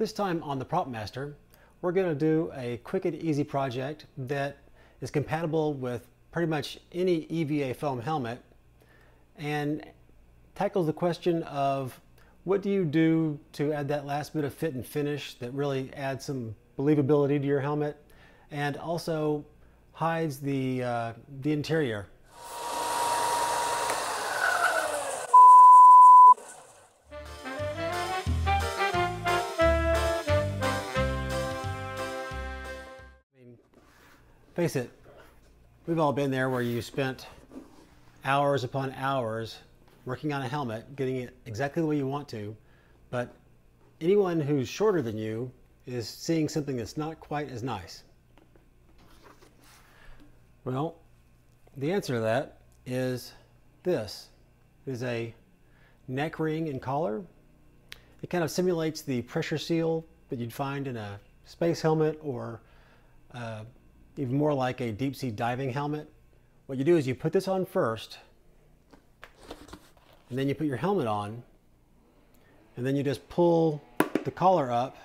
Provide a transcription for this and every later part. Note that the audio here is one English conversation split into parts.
This time on the Prop Master, we're going to do a quick and easy project that is compatible with pretty much any EVA foam helmet and tackles the question of what do you do to add that last bit of fit and finish that really adds some believability to your helmet and also hides the, uh, the interior face it, we've all been there where you spent hours upon hours working on a helmet, getting it exactly the way you want to, but anyone who's shorter than you is seeing something that's not quite as nice. Well, the answer to that is this. It is a neck ring and collar. It kind of simulates the pressure seal that you'd find in a space helmet or uh, even more like a deep sea diving helmet. What you do is you put this on first, and then you put your helmet on, and then you just pull the collar up,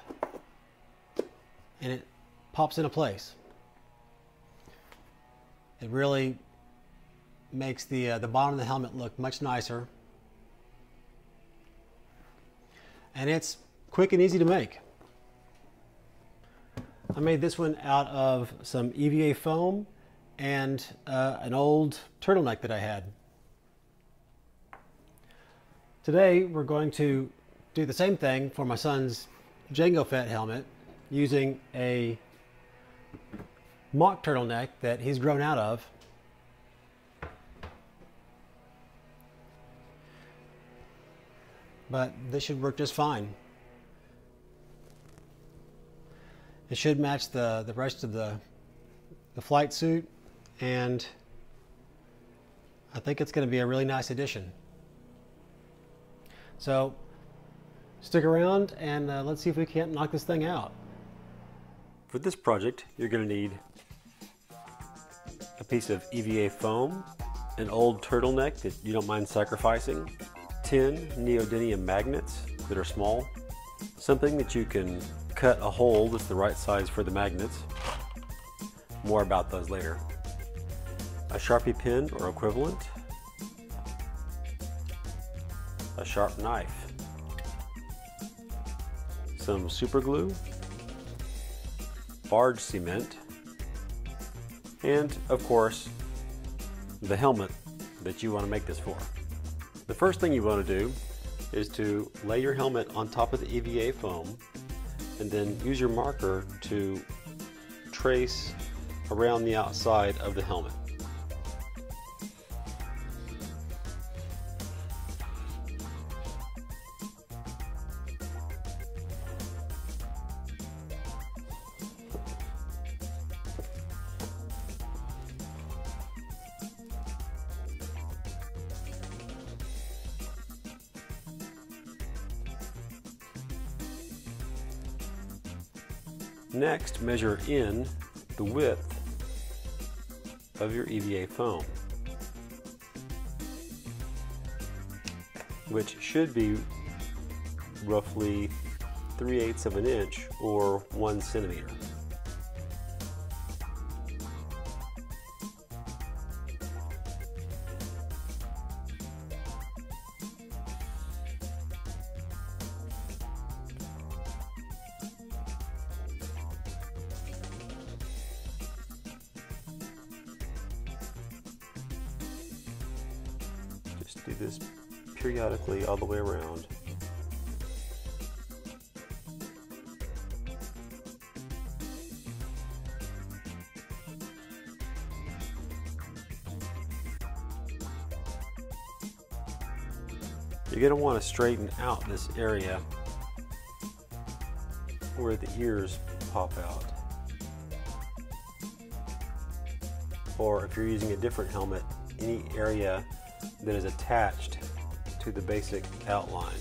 and it pops into place. It really makes the, uh, the bottom of the helmet look much nicer. And it's quick and easy to make. I made this one out of some EVA foam and uh, an old turtleneck that I had. Today we're going to do the same thing for my son's Jango Fett helmet using a mock turtleneck that he's grown out of. But this should work just fine. It should match the, the rest of the, the flight suit and I think it's going to be a really nice addition. So stick around and uh, let's see if we can't knock this thing out. For this project, you're going to need a piece of EVA foam, an old turtleneck that you don't mind sacrificing, 10 neodymium magnets that are small, something that you can cut a hole that's the right size for the magnets. More about those later. A Sharpie pen or equivalent. A sharp knife. Some super glue. Barge cement. And of course, the helmet that you want to make this for. The first thing you want to do is to lay your helmet on top of the EVA foam and then use your marker to trace around the outside of the helmet. Next, measure in the width of your EVA foam, which should be roughly 3 eighths of an inch or 1 centimeter. You're going to want to straighten out this area where the ears pop out. Or if you're using a different helmet, any area that is attached to the basic outline.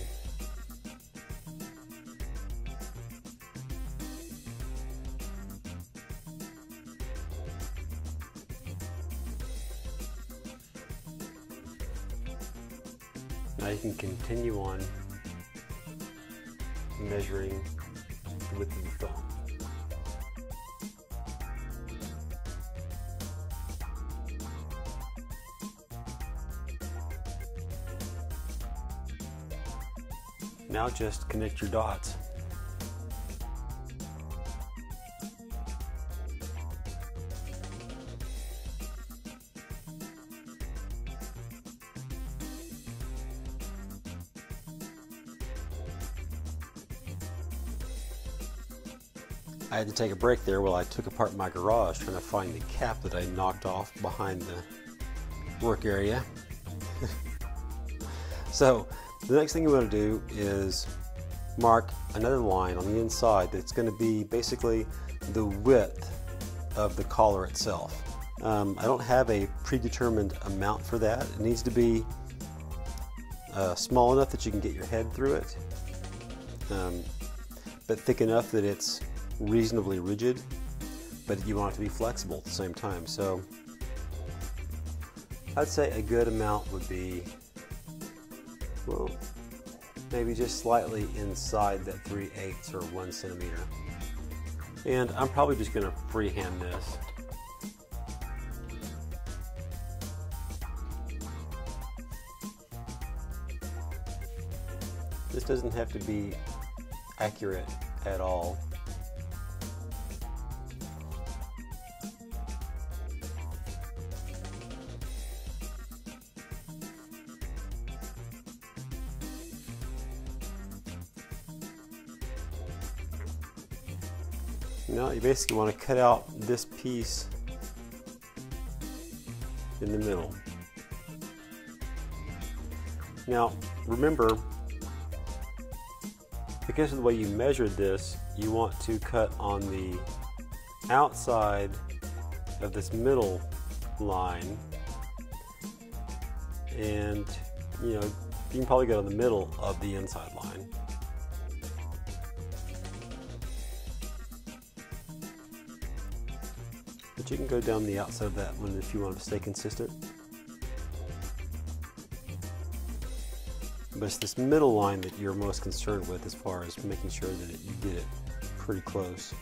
Can continue on measuring the width of the film. Now just connect your dots. I had to take a break there while I took apart my garage trying to find the cap that I knocked off behind the work area. so the next thing you want to do is mark another line on the inside that's going to be basically the width of the collar itself. Um, I don't have a predetermined amount for that. It needs to be uh, small enough that you can get your head through it, um, but thick enough that it's reasonably rigid, but you want it to be flexible at the same time. So I'd say a good amount would be, well, maybe just slightly inside that 3 eighths or 1 centimeter. And I'm probably just going to freehand this. This doesn't have to be accurate at all. You basically want to cut out this piece in the middle. Now remember, because of the way you measured this, you want to cut on the outside of this middle line and you know you can probably go to the middle of the inside line go down the outside of that one if you want to stay consistent. But it's this middle line that you're most concerned with as far as making sure that you get it pretty close.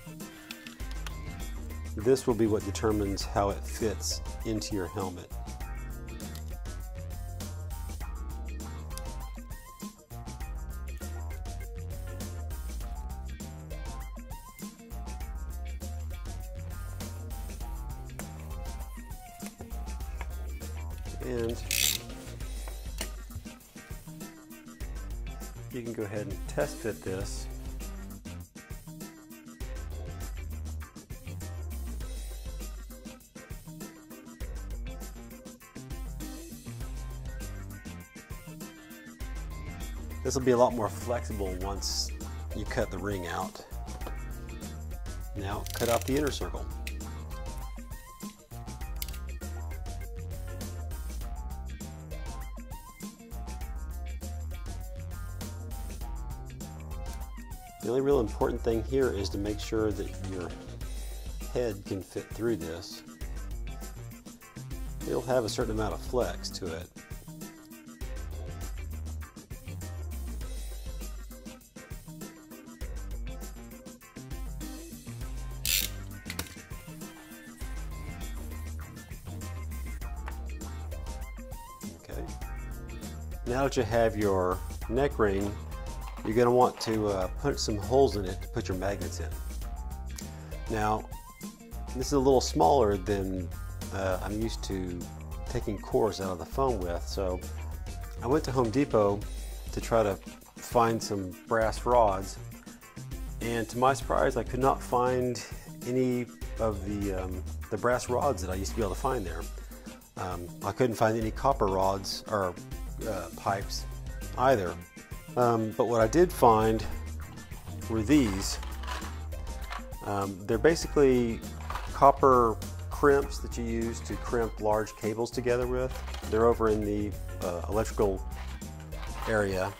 This will be what determines how it fits into your helmet. Test fit this This will be a lot more flexible once you cut the ring out. Now cut out the inner circle. Only real important thing here is to make sure that your head can fit through this. It'll have a certain amount of flex to it. Okay. Now that you have your neck ring you're going to want to uh, put some holes in it to put your magnets in. Now, this is a little smaller than uh, I'm used to taking cores out of the foam with, so I went to Home Depot to try to find some brass rods, and to my surprise, I could not find any of the, um, the brass rods that I used to be able to find there. Um, I couldn't find any copper rods or uh, pipes either. Um, but what I did find were these. Um, they're basically copper crimps that you use to crimp large cables together with. They're over in the uh, electrical area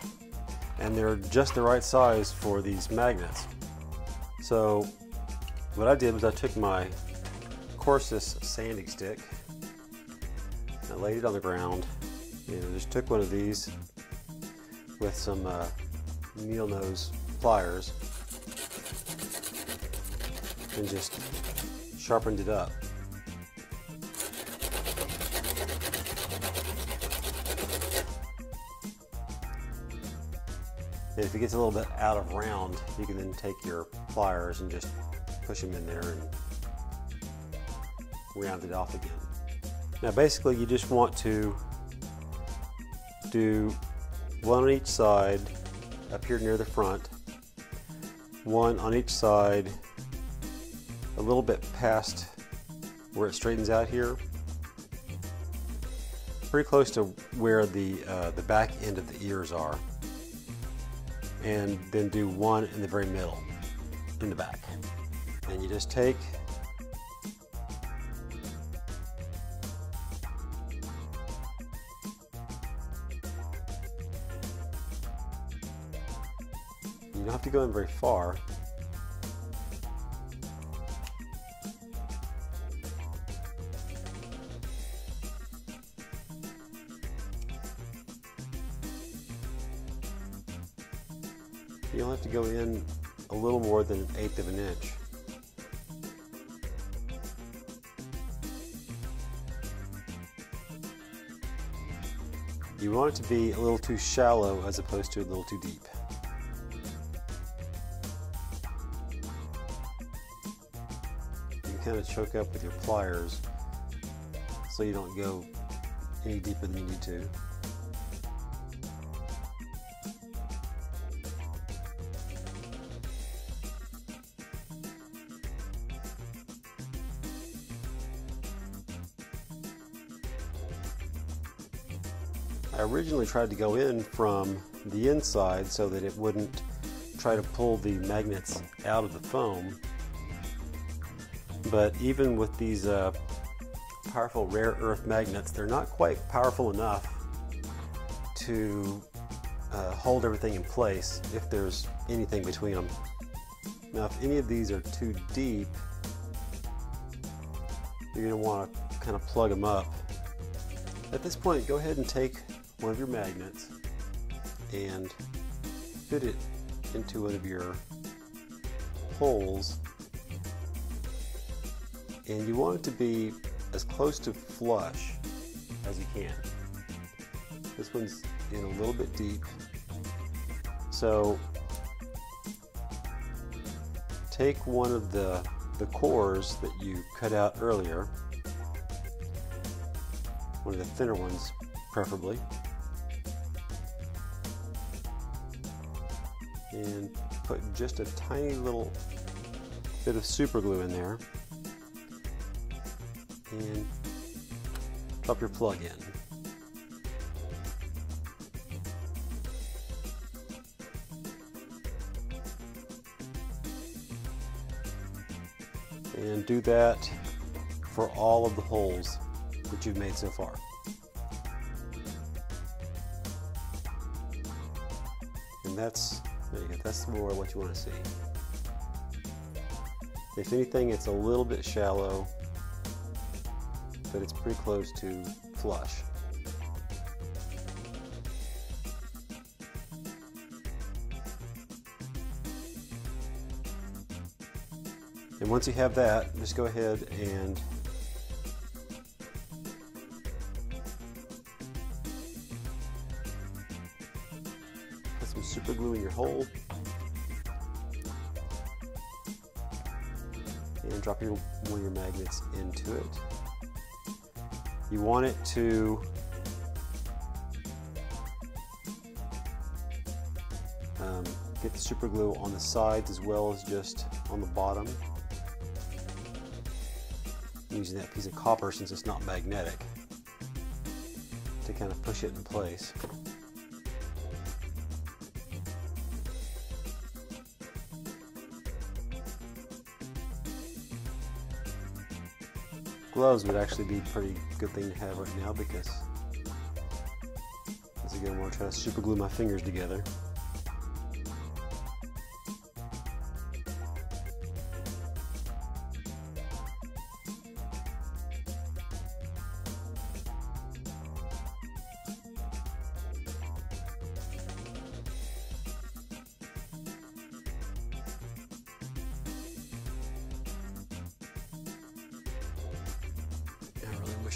and they're just the right size for these magnets. So what I did was I took my coarsest sanding stick, I laid it on the ground and I just took one of these with some uh, needle nose pliers and just sharpened it up. And if it gets a little bit out of round, you can then take your pliers and just push them in there and round it off again. Now basically you just want to do one on each side up here near the front, one on each side a little bit past where it straightens out here, pretty close to where the, uh, the back end of the ears are and then do one in the very middle in the back. And you just take don't have to go in very far. You'll have to go in a little more than an eighth of an inch. You want it to be a little too shallow as opposed to a little too deep. Of choke up with your pliers so you don't go any deeper than you need to. I originally tried to go in from the inside so that it wouldn't try to pull the magnets out of the foam. But even with these uh, powerful rare earth magnets, they're not quite powerful enough to uh, hold everything in place if there's anything between them. Now if any of these are too deep, you're going to want to kind of plug them up. At this point, go ahead and take one of your magnets and fit it into one of your holes and you want it to be as close to flush as you can. This one's in a little bit deep. So take one of the, the cores that you cut out earlier one of the thinner ones preferably. And put just a tiny little bit of super glue in there and drop your plug in. And do that for all of the holes that you've made so far. And that's there you go. That's more what you want to see. If anything, it's a little bit shallow, but it's pretty close to flush. And once you have that, just go ahead and put some super glue in your hole. And drop your, one of your magnets into it. You want it to um, get the super glue on the sides as well as just on the bottom. I'm using that piece of copper since it's not magnetic to kind of push it in place. Gloves would actually be a pretty good thing to have right now because once again I want to try to super glue my fingers together.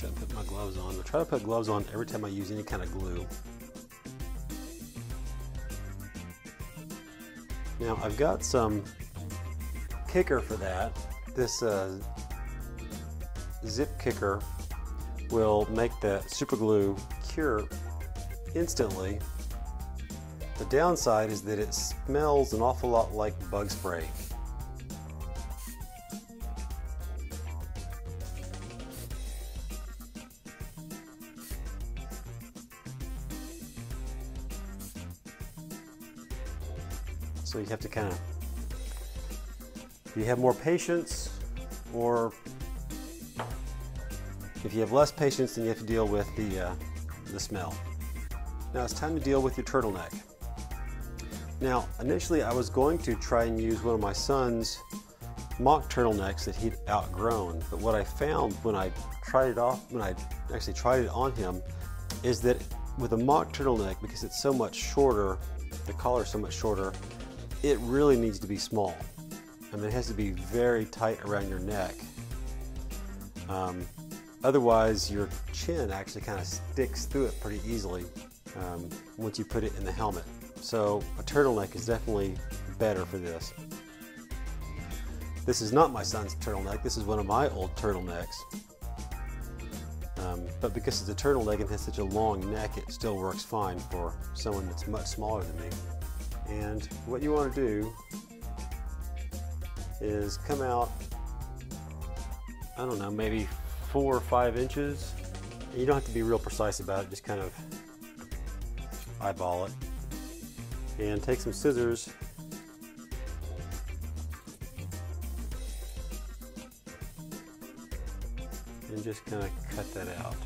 Wish I put my gloves on. I try to put gloves on every time I use any kind of glue. Now I've got some kicker for that. This uh, zip kicker will make the super glue cure instantly. The downside is that it smells an awful lot like bug spray. You have to kind of, you have more patience or if you have less patience, then you have to deal with the, uh, the smell. Now it's time to deal with your turtleneck. Now, initially I was going to try and use one of my son's mock turtlenecks that he'd outgrown, but what I found when I tried it off, when I actually tried it on him, is that with a mock turtleneck, because it's so much shorter, the collar is so much shorter, it really needs to be small. I mean, it has to be very tight around your neck. Um, otherwise, your chin actually kind of sticks through it pretty easily um, once you put it in the helmet. So a turtleneck is definitely better for this. This is not my son's turtleneck. This is one of my old turtlenecks. Um, but because it's a turtleneck and has such a long neck, it still works fine for someone that's much smaller than me. And what you want to do is come out, I don't know, maybe four or five inches. You don't have to be real precise about it, just kind of eyeball it. And take some scissors and just kind of cut that out.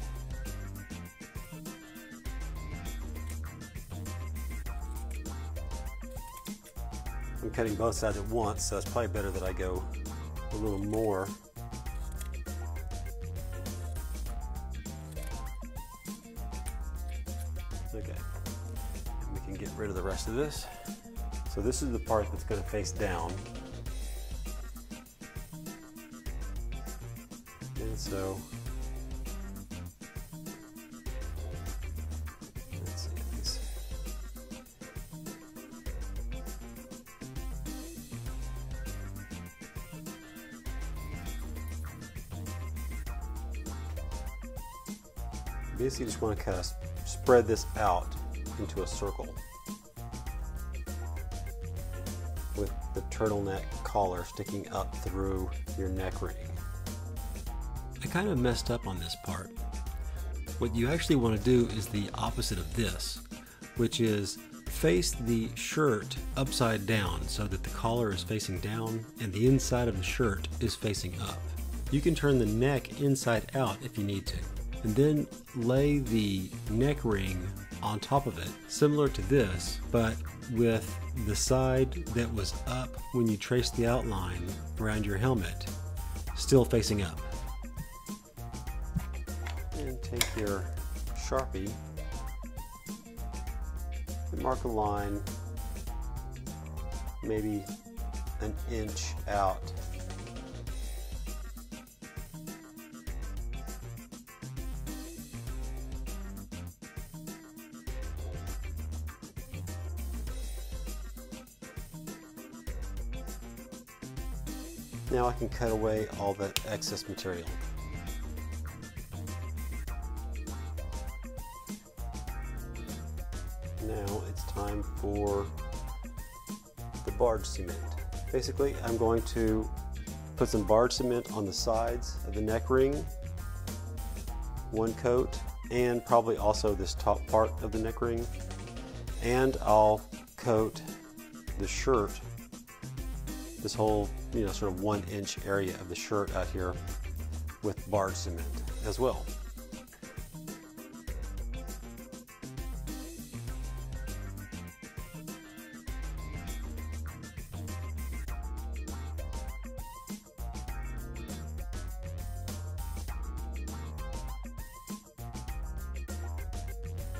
I'm cutting both sides at once, so it's probably better that I go a little more. Okay, we can get rid of the rest of this. So this is the part that's going to face down. And so basically just want to kind of spread this out into a circle with the turtleneck collar sticking up through your neck ring. I kind of messed up on this part. What you actually want to do is the opposite of this, which is face the shirt upside down so that the collar is facing down and the inside of the shirt is facing up. You can turn the neck inside out if you need to and then lay the neck ring on top of it, similar to this, but with the side that was up when you traced the outline around your helmet, still facing up. And take your Sharpie and mark a line maybe an inch out Now I can cut away all the excess material. Now it's time for the barge cement. Basically, I'm going to put some barge cement on the sides of the neck ring, one coat, and probably also this top part of the neck ring. And I'll coat the shirt this whole, you know, sort of one inch area of the shirt out here with barge cement as well.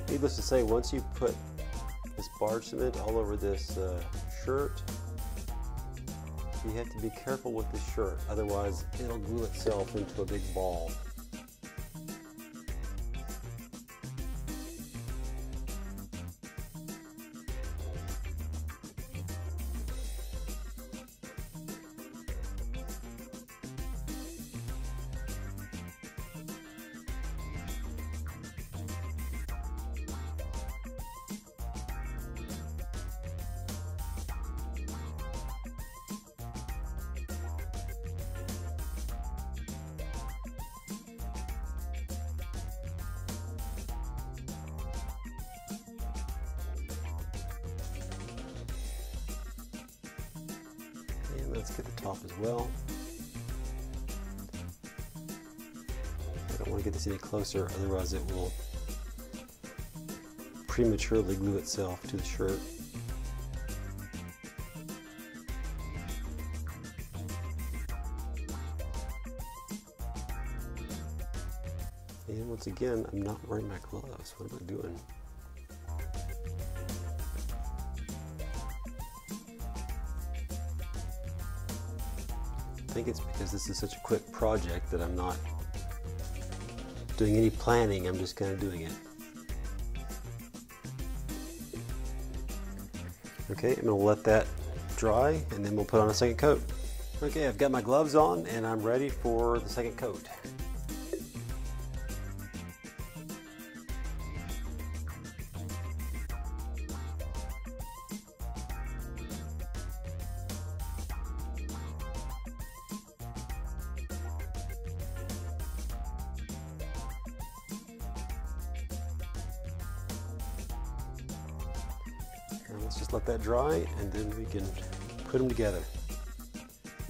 Needless to say, once you put this barge cement all over this uh, shirt, you have to be careful with the shirt, otherwise it'll glue itself into a big ball. Let's get the top as well. I don't want to get this any closer, otherwise it will prematurely glue itself to the shirt. And once again, I'm not wearing my gloves. What am I doing? Think it's because this is such a quick project that I'm not doing any planning, I'm just kind of doing it. Okay, I'm to let that dry and then we'll put on a second coat. Okay, I've got my gloves on and I'm ready for the second coat. Dry and then we can put them together.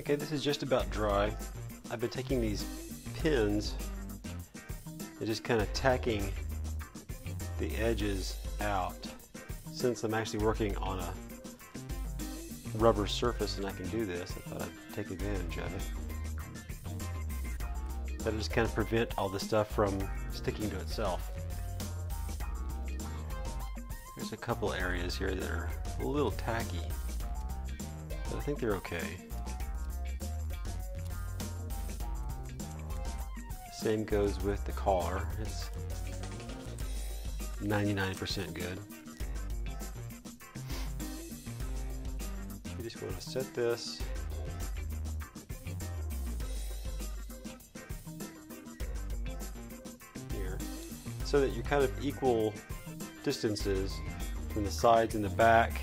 Okay, this is just about dry. I've been taking these pins and just kind of tacking the edges out. Since I'm actually working on a rubber surface and I can do this, I thought I'd take advantage of it. That'll just kind of prevent all the stuff from sticking to itself. There's a couple areas here that are a little tacky, but I think they're okay. Same goes with the collar. It's 99% good. You just want to set this here so that you're kind of equal distances from the sides and the back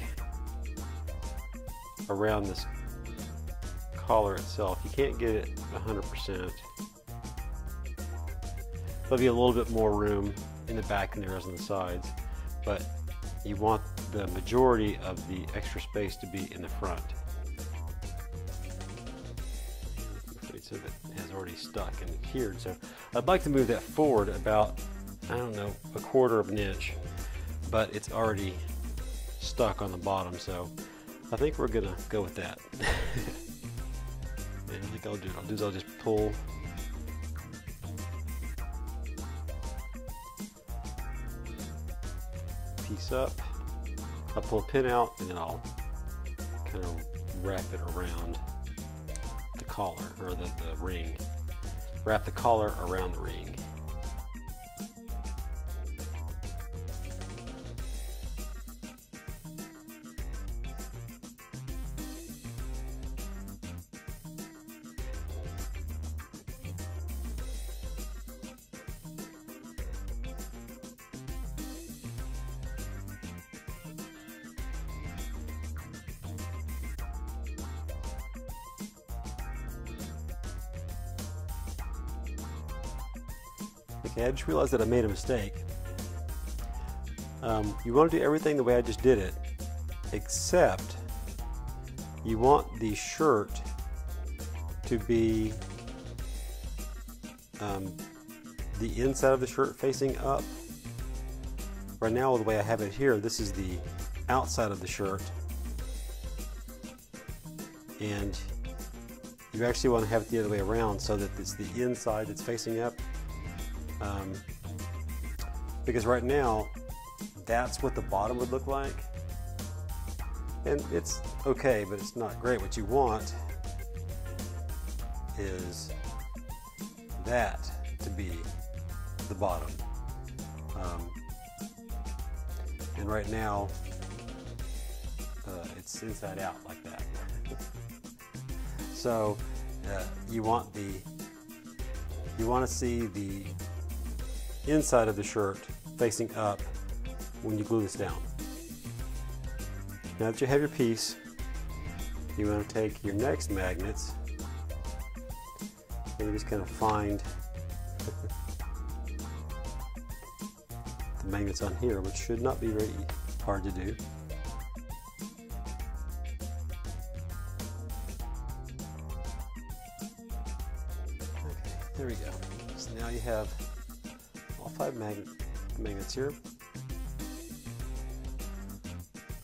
around this collar itself. You can't get it 100%. There'll be a little bit more room in the back than there is on the sides, but you want the majority of the extra space to be in the front. So that has already stuck and adhered. So I'd like to move that forward about, I don't know, a quarter of an inch but it's already stuck on the bottom so I think we're gonna go with that. And I think I'll do it. I'll do is I'll just pull. Piece up. I'll pull a pin out and then I'll kind of wrap it around the collar or the, the ring. Wrap the collar around the ring just realized that I made a mistake. Um, you want to do everything the way I just did it, except you want the shirt to be um, the inside of the shirt facing up. Right now, the way I have it here, this is the outside of the shirt. And you actually want to have it the other way around so that it's the inside that's facing up um, because right now, that's what the bottom would look like. And it's okay, but it's not great. What you want is that to be the bottom. Um, and right now, uh, it's inside out like that. so uh, you want the you want to see the inside of the shirt facing up when you glue this down. Now that you have your piece, you want to take your next magnets and you just kind of find the magnets on here, which should not be very hard to do. Okay, there we go. So now you have all five mag magnets here.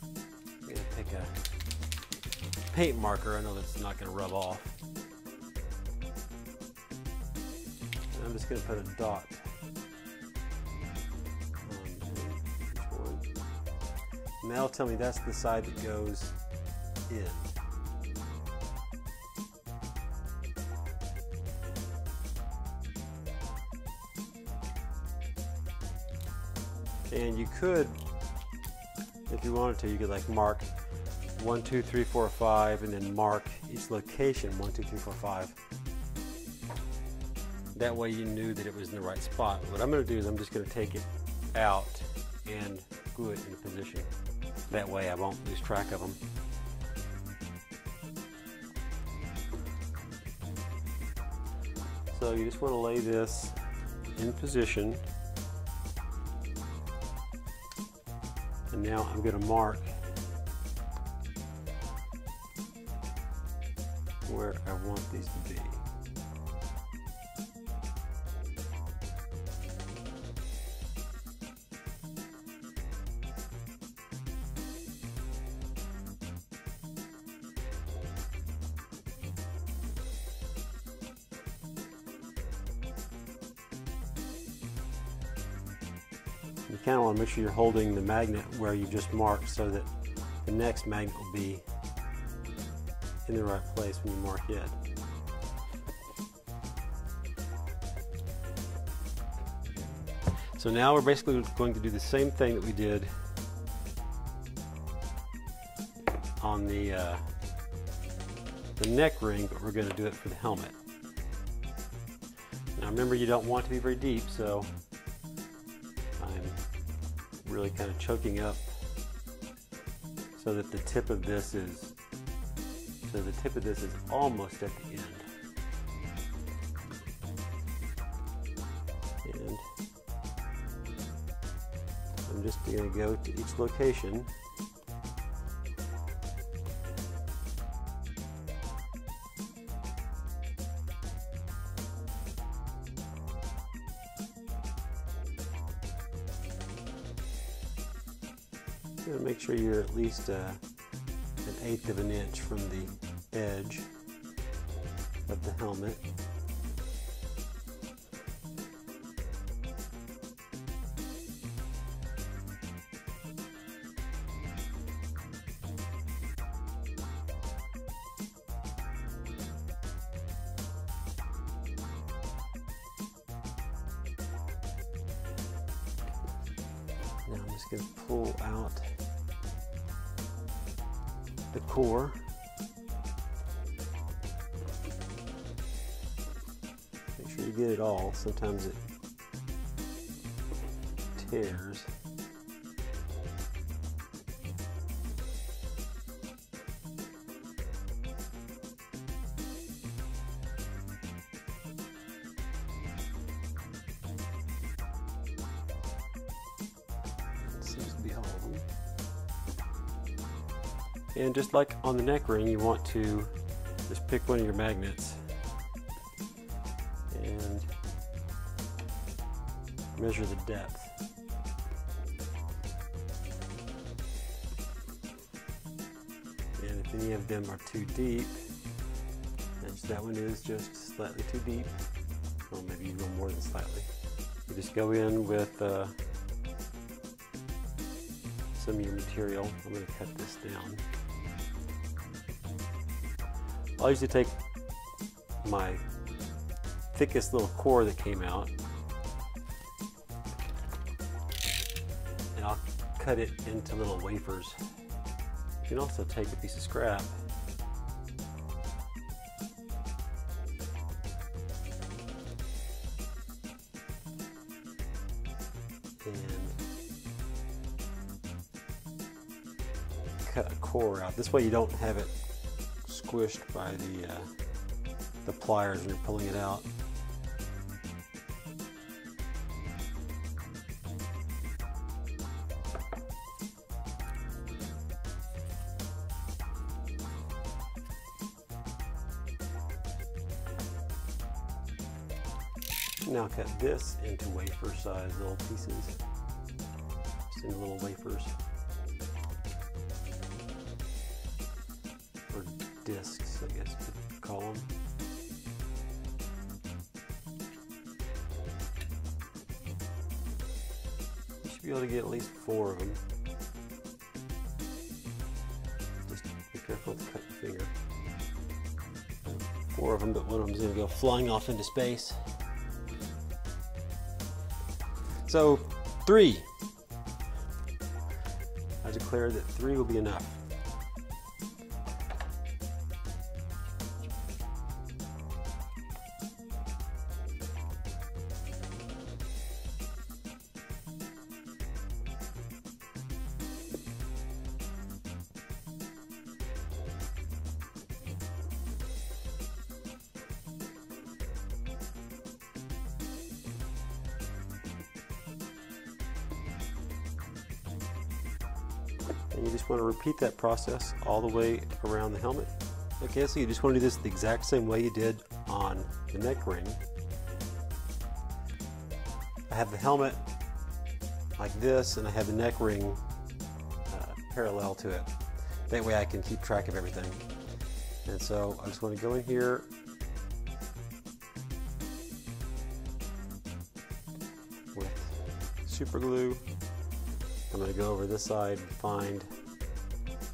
I'm going to pick a paint marker. I know that's not going to rub off. And I'm just going to put a dot Now tell me that's the side that goes in. You could, if you wanted to, you could like mark one, two, three, four, five, and then mark each location, one, two, three, four, five. That way you knew that it was in the right spot. What I'm gonna do is I'm just gonna take it out and glue it in position. That way I won't lose track of them. So you just want to lay this in position. And now I'm going to mark where I want these to be. Make sure you're holding the magnet where you just marked so that the next magnet will be in the right place when you mark it. So now we're basically going to do the same thing that we did on the, uh, the neck ring, but we're going to do it for the helmet. Now remember you don't want to be very deep, so really kind of choking up so that the tip of this is so the tip of this is almost at the end. And I'm just going to go to each location at least uh, an eighth of an inch from the edge of the helmet. Sometimes it tears. seems to be all. And just like on the neck ring, you want to just pick one of your magnets measure the depth. And if any of them are too deep, as that one is just slightly too deep, or maybe even more than slightly, you just go in with uh, some of your material. I'm going to cut this down. I'll usually take my thickest little core that came out cut it into little wafers. You can also take a piece of scrap and cut a core out. This way you don't have it squished by the, uh, the pliers when you're pulling it out. This into wafer uh, size little pieces, just into little wafers. Or discs, I guess you could call them. You should be able to get at least four of them. Just be careful to cut your finger. Four of them, but one of them's to go flying off into space. So, three. I declare that three will be enough. Repeat that process all the way around the helmet. Okay, so you just want to do this the exact same way you did on the neck ring. I have the helmet like this and I have the neck ring uh, parallel to it. That way I can keep track of everything. And so I just want to go in here with super glue I'm going to go over this side and find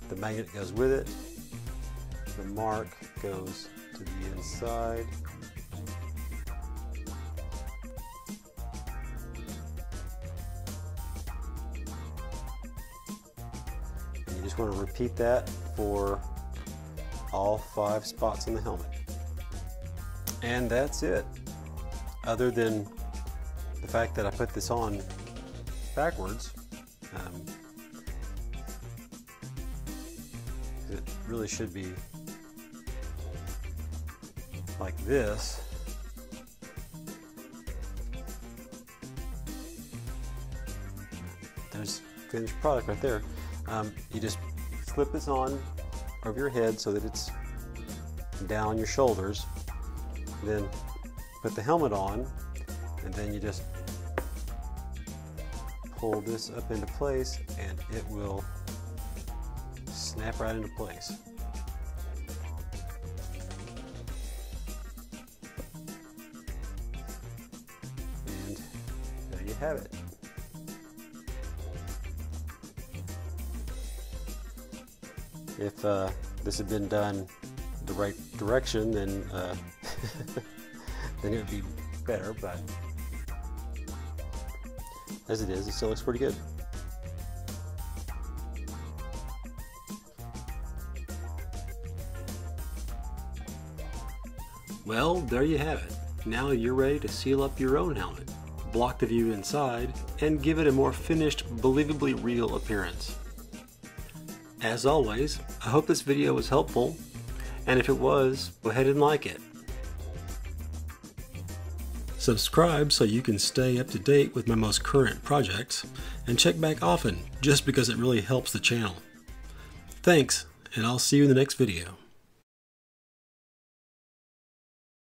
the magnet goes with it. The mark goes to the inside. And you just want to repeat that for all five spots on the helmet. And that's it. Other than the fact that I put this on backwards, um, really should be like this. There's finished product right there. Um, you just slip this on over your head so that it's down your shoulders. Then put the helmet on, and then you just pull this up into place and it will snap right into place. And there you have it. If uh, this had been done the right direction, then uh, then it would be better, but as it is, it still looks pretty good. Well, there you have it. Now you're ready to seal up your own helmet, block the view inside, and give it a more finished, believably real appearance. As always, I hope this video was helpful, and if it was, go ahead and like it. Subscribe so you can stay up to date with my most current projects, and check back often just because it really helps the channel. Thanks, and I'll see you in the next video.